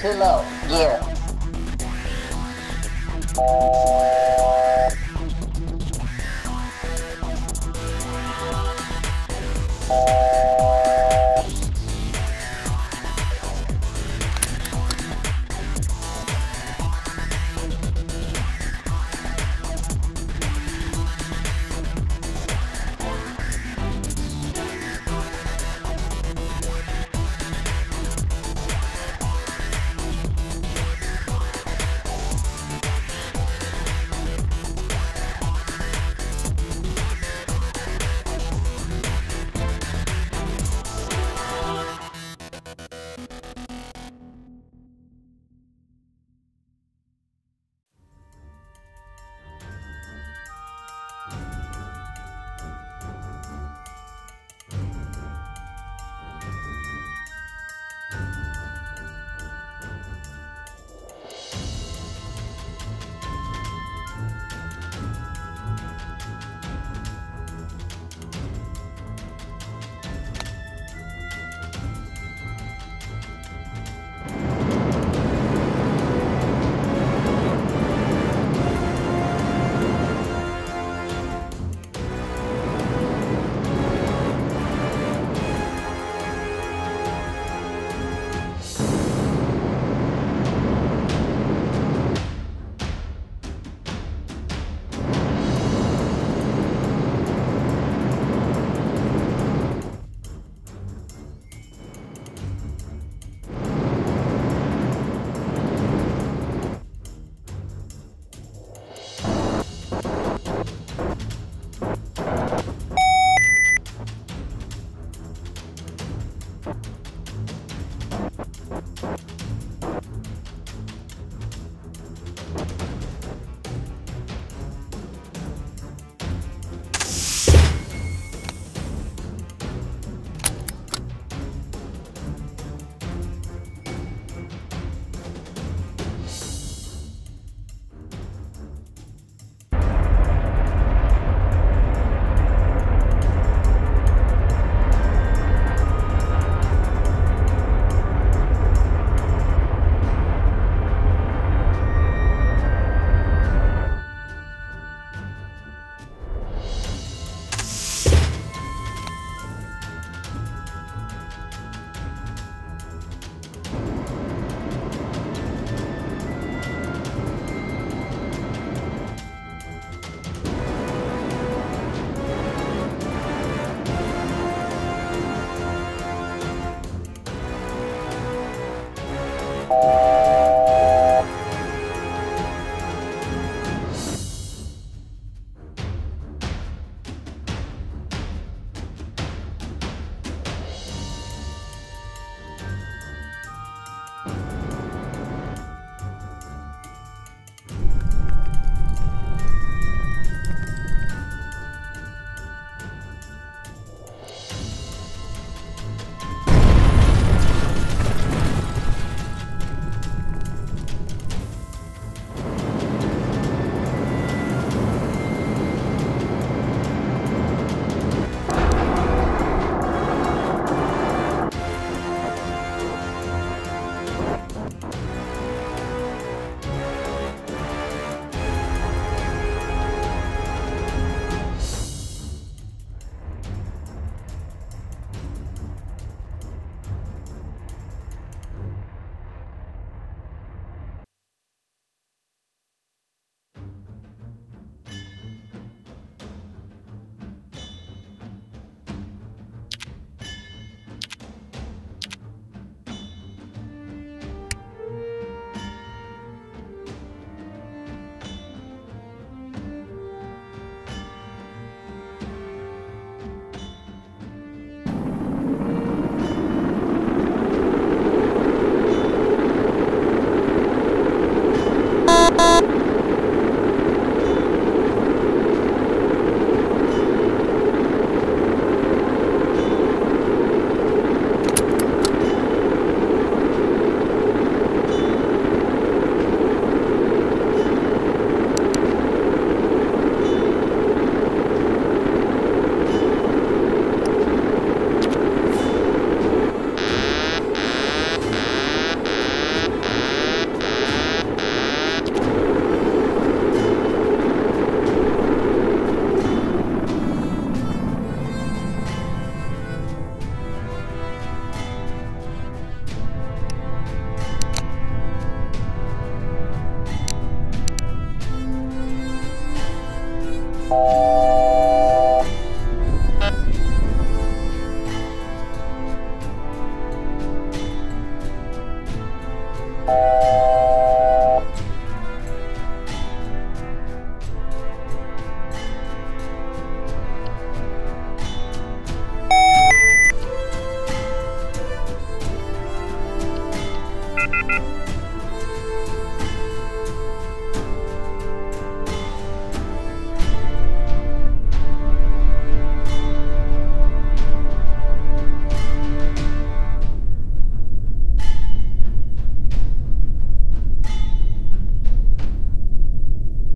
too low. Yeah.